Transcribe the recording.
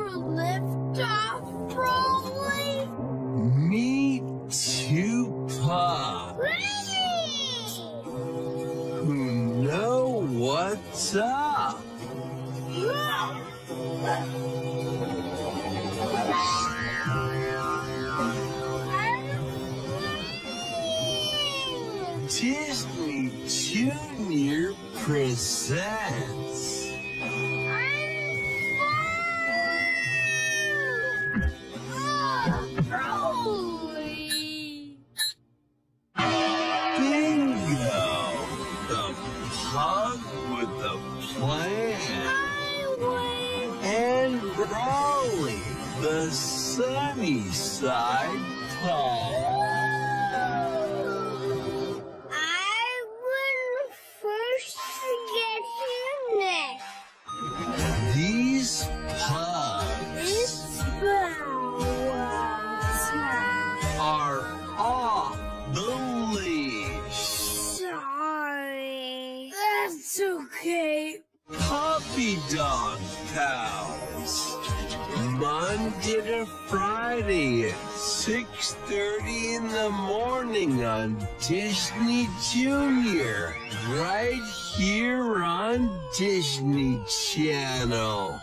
ever lift off, Rolly? Me too, Pop. Who know what's up? Disney Junior presents pug with the plan. And Rolly, the sunny side pug. Okay. Puppy dog pals. Monday to Friday at 6.30 in the morning on Disney Junior. Right here on Disney Channel.